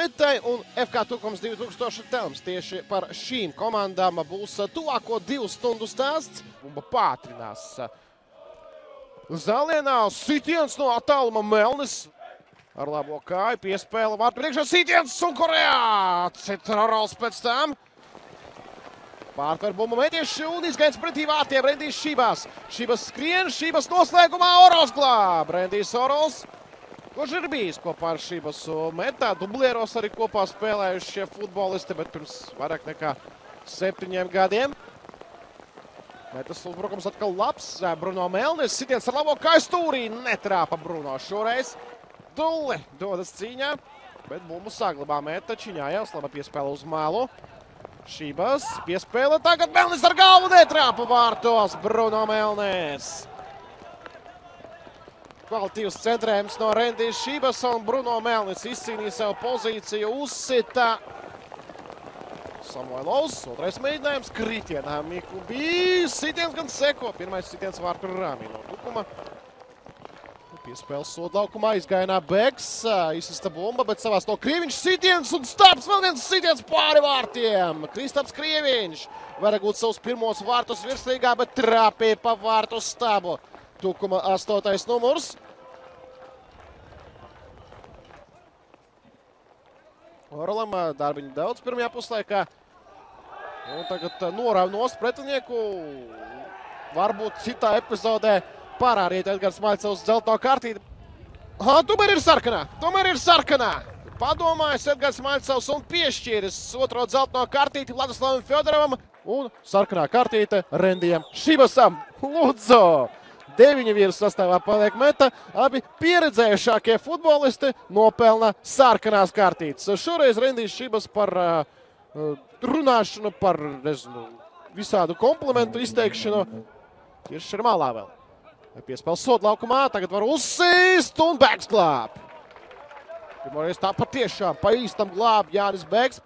metai un FK Tukums 2000 telms. Tieši par šīm komandām būs tuvāko divu stundu stāsts. Bumba pātrinās. Zālienā sitiens no attāluma Melnis. Ar labo kāju piespēle vārtu priekšā sitiens un Korejā. Citrorals pēc tam. Pārper bumbu metieši un izgaits pretī vārtiem. Rendijs Šībās. Šībās skrien, Šībās noslēgumā Oros glāb. Rendijs Oros. Kurš ir bijis kopā ar Šībās metā? Dublieros arī kopā spēlējuši šie futbolisti, bet pirms vairāk nekā septiņiem gadiem. Metas uzbrukums atkal labs. Bruno Melnis sitiens ar labo kaistūrī. Netrāpa Bruno šoreiz. Dulli dodas cīņā, bet bumbu saglabā meta Čiņājās. Laba piespēle uz mēlu. Šībās piespēle tagad Melnis ar galvu netrāpa vārtos. Bruno Melnis. Kvalitīvs centrējums no Rendijas Šības un Bruno Melnis izcīnīja savu pozīciju. Uzsita Samuelovs. Otrais mēģinājums kritienā. Miku bija sitiens gan seko. Pirmais sitiens vārtu Rāmī no Tukuma. Piespēles soda laukumā izgainā Beks, izsista bumba, bet savās no Krieviņš sitiens un stāps vēl viens sitiens pāri vārtiem. Kristaps Krieviņš var gūt savus pirmos vārtus virslīgā, bet trāpīja pa vārtu stābu. Tukuma astotais numurs. Oralam darbiņu daudz pirmajā puslaikā. Un tagad norāv nost pretinieku. Varbūt citā epizodē parādīt Edgars Maļcevs zelto kartīti. Ha, tomēr ir sarkanā, tomēr ir sarkanā. Padomājis Edgars Maļcevs un piešķīris otro zelto kartīti Vladislavam Fjodoravam un sarkanā kartīte Rendijam Šibasam. Lūdzu! Deviņi vīru sastāvā paliek meta. Abi pieredzējušākie futbolisti nopelna sarkanās kartītes. Šoreiz Rendijs Šibas par uh, runāšanu, par nezinu, visādu komplimentu izteikšanu ir šur malā vēl. Piespēles sodu laukumā, tagad var uzsīst un Bēgs glāb. Pirmoreiz tā patiešām pa īstam glāb Jānis Bēgs.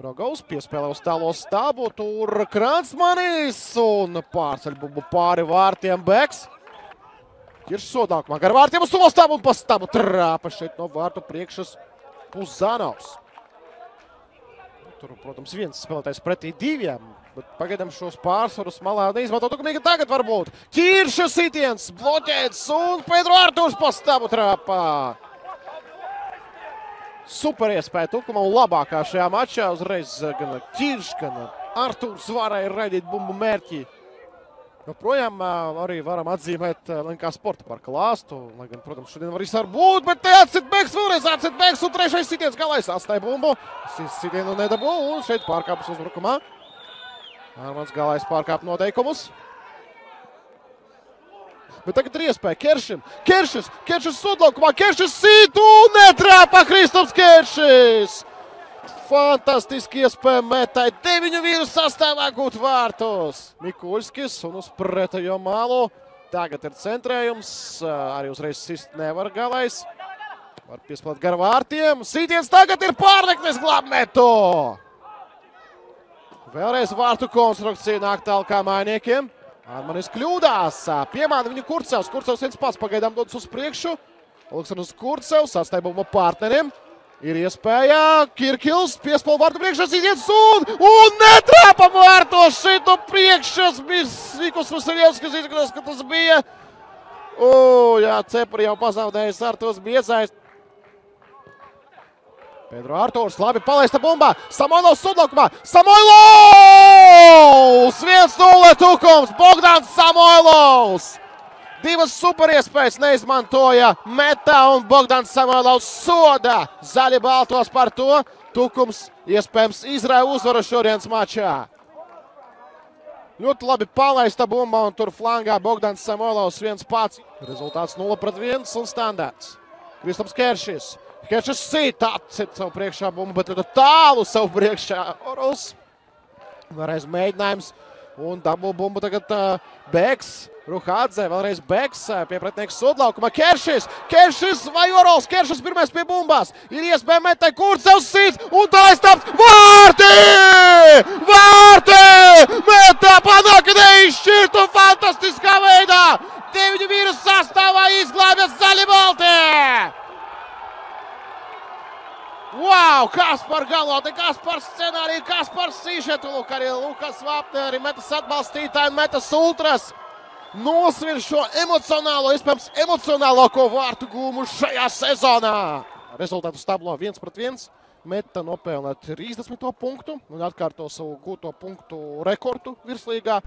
Rogovs piespēlē uz tālo stābu, tur Kransmanis un pārceļ bumbu pāri vārtiem Bēgs. Ir sodākumā gar vārtiem uz to stābu un pa stābu trāpa šeit no vārtu priekšas Puzanovs. Tur, protams, viens spēlētājs pretī diviem, bet pagaidām šos pārsvarus malā neizmanto. Tukumīgi tagad varbūt. Ķirša sitiens, bloķēts un Pedro Artūrs pa stāvu trāpā. Super iespēja Tukumam labākā šajā mačā. Uzreiz gan Ķirš, gan Artūrs varēja raidīt bumbu mērķi. Joprojām arī varam atzīmēt Lenkā sporta parka lāstu. Lai gan, protams, šodien var visār būt, bet te atcīt bēgs, vēlreiz atcīt bēgs un trešais sitiens galais atstāja bumbu. Sitienu nedabū un šeit pārkāpus uzbrukumā. Armāns galais pārkāp noteikumus. Bet tagad ir iespēja Keršim. Keršis, Keršis sudlaukumā, Keršis sīt un netrāpa Kristaps Keršis. Fantastiski iespēja metai deviņu vīru sastāvā gūt vārtus. Mikuļskis un uz pretējo malu. Tagad ir centrējums. Arī uzreiz sist nevar galais. Var piespēlēt gar vārtiem. Sītiens tagad ir pārliknis glābmetu. Vēlreiz vārtu konstrukcija nāk tālāk kā mainiekiem. Armanis kļūdās. Piemāna viņu Kurcevs. Kurcevs viens pats pagaidām dodas uz priekšu. Aleksandrs Kurcevs sastāvuma partneriem. Ir iespēja Kirkils piespēl vārtu priekšā sīties un, un netrāpa vārtos šeit no priekšas. Mikls Vasiljevskis izskatās, ka tas bija. O, jā, Cepuri jau pazaudējis ar tos biezais. Pedro Artūrs labi palaista bumbā. Samoilovs sudlaukumā. Samoilovs! 1-0 tukums. Bogdans Samoilovs! Divas superiespējas neizmantoja Metā un Bogdans Samoilovs soda. Zaļi baltos par to. Tukums iespējams izrāja uzvaru šodienas mačā. Ļoti labi palaista bumba un tur flangā Bogdans Samoilovs viens pats. Rezultāts 0 pret 1 un standārts. Kristaps Keršis. Keršis sīt atcīt savu priekšā bumbu, bet tad tālu savu priekšā Orus. Vēlreiz mēģinājums un dabū bumbu tagad uh, Beks. Ruhādze, vēlreiz Beks pie pretinieka sodlaukuma. Keršis, Keršis vai Orols, Keršis pirmais pie bumbās. Ir iespēja metai Kurcevs sīts un tā aizstāps. Vārti! Vārti! Metā panāk neizšķirtu fantastiskā veidā. Deviņu vīru sastāvā jau kas par galotni, kas par scenāriju, kas par sīžetu. Lūk, arī Lukas Vapneri metas atbalstītāji, metas ultras. Nosvir šo emocionālo, iespējams, emocionālāko vārtu gūmu šajā sezonā. Rezultātu stablo 1 pret 1. Meta nopelnīja 30. punktu un atkārto savu gūto punktu rekordu virslīgā.